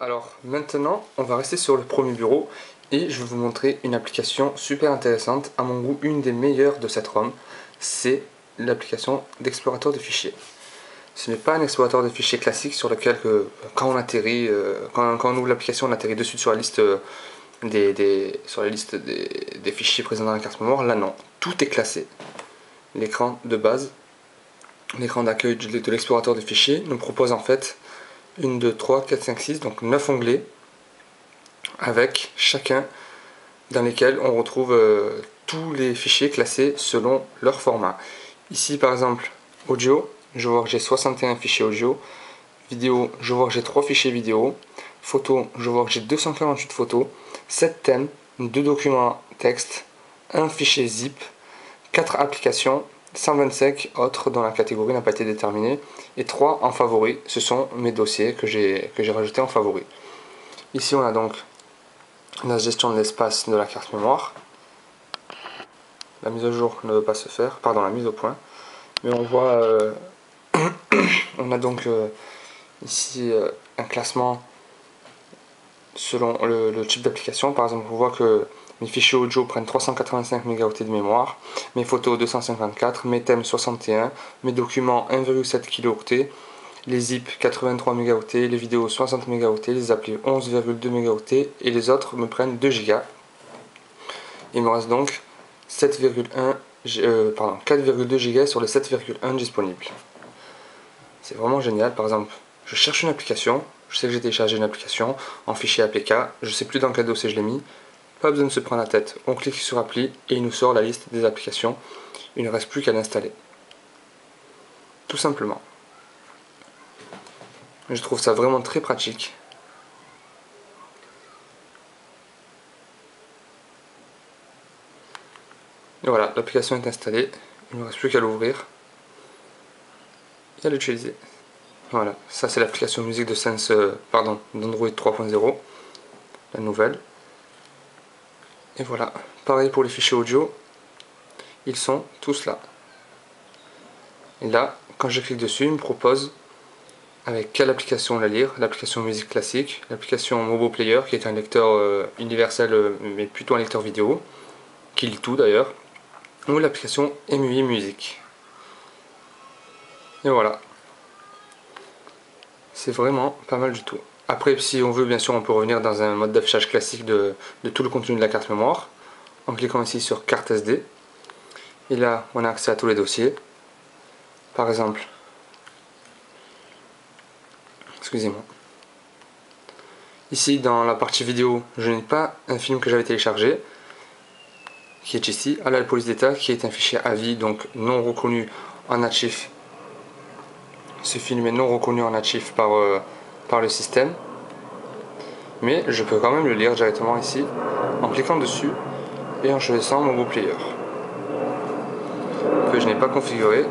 Alors maintenant, on va rester sur le premier bureau et je vais vous montrer une application super intéressante, à mon goût une des meilleures de cette ROM, c'est l'application d'explorateur de fichiers. Ce n'est pas un explorateur de fichiers classique sur lequel quand on atterrit, euh, quand, on ouvre l'application, on atterrit dessus sur la liste euh, des, sur la liste des, fichiers présents dans la carte mémoire. Là non, tout est classé. L'écran de base, l'écran d'accueil de l'explorateur de fichiers nous propose en fait 1, 2, 3, 4, 5, 6, donc 9 onglets avec chacun dans lesquels on retrouve euh, tous les fichiers classés selon leur format. Ici par exemple audio, je vois que j'ai 61 fichiers audio, vidéo, je vois que j'ai 3 fichiers vidéo, photo, je vois que j'ai 248 photos, 7 thèmes, 2 documents texte, un fichier zip, 4 applications, 125 autres dont la catégorie n'a pas été déterminée et 3 en favoris, ce sont mes dossiers que j'ai rajoutés en favoris. Ici on a donc la gestion de l'espace de la carte mémoire. La mise à jour ne veut pas se faire, pardon la mise au point. Mais on voit, euh, on a donc euh, ici euh, un classement selon le type d'application. Par exemple on voit que mes fichiers audio prennent 385 mégaoctets de mémoire, mes photos 254, mes thèmes 61, mes documents 1,7 kilo-octets, les zip 83 mégaoctets, les vidéos 60 mégaoctets, les applis 11,2 mégaoctets et les autres me prennent 2 gigas. Il me reste donc 7,1 euh, 4,2 gigas sur les 7,1 disponibles. C'est vraiment génial. Par exemple, je cherche une application, je sais que j'ai téléchargé une application en fichier APK, je sais plus dans quel dossier je l'ai mis, pas besoin de se prendre la tête, on clique sur appli et il nous sort la liste des applications. Il ne reste plus qu'à l'installer. Tout simplement. Je trouve ça vraiment très pratique. Et voilà, l'application est installée. Il ne reste plus qu'à l'ouvrir et à l'utiliser. Voilà, ça c'est l'application musique de Sense, euh, pardon, d'Android 3.0, la nouvelle. Et voilà, pareil pour les fichiers audio, ils sont tous là. Et là, quand je clique dessus, il me propose avec quelle application la lire, l'application musique classique, l'application Mobo Player qui est un lecteur euh, universel euh, mais plutôt un lecteur vidéo, qui lit tout d'ailleurs, ou l'application MUI Musique. Et voilà. C'est vraiment pas mal du tout. Après, si on veut, bien sûr, on peut revenir dans un mode d'affichage classique de, tout le contenu de la carte mémoire, en cliquant ici sur carte SD. Et là, on a accès à tous les dossiers. Par exemple, excusez-moi. Ici, dans la partie vidéo, je n'ai pas un film que j'avais téléchargé, qui est ici, à la police d'état, qui est un fichier AVI, donc non reconnu en natif. Ce film est non reconnu en natif par... Euh, par le système. Mais je peux quand même le lire directement ici en cliquant dessus et en choisissant mon player que je n'ai pas configuré.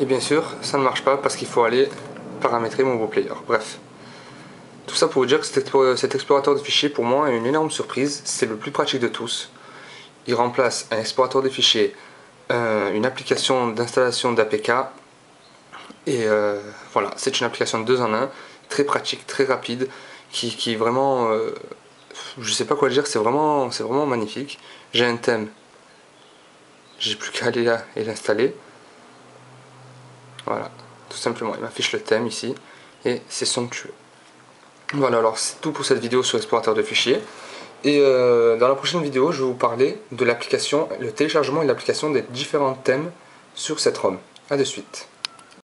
Et bien sûr, ça ne marche pas parce qu'il faut aller paramétrer mon player. Bref. Tout ça pour vous dire que cet explorateur de fichiers pour moi est une énorme surprise. C'est le plus pratique de tous. Il remplace un explorateur de fichiers, euh, une application d'installation d'APK et euh, voilà, c'est une application de 2 en 1, très pratique, très rapide, qui, qui vraiment, euh, je sais pas quoi dire, c'est vraiment, vraiment magnifique. J'ai un thème, j'ai plus qu'à aller là et l'installer. Voilà, tout simplement, il m'affiche le thème ici, et c'est somptueux. Voilà, alors c'est tout pour cette vidéo sur l'explorateur de fichiers. Et euh, dans la prochaine vidéo, je vais vous parler de l'application, le téléchargement et l'application des différents thèmes sur cette ROM. A de suite.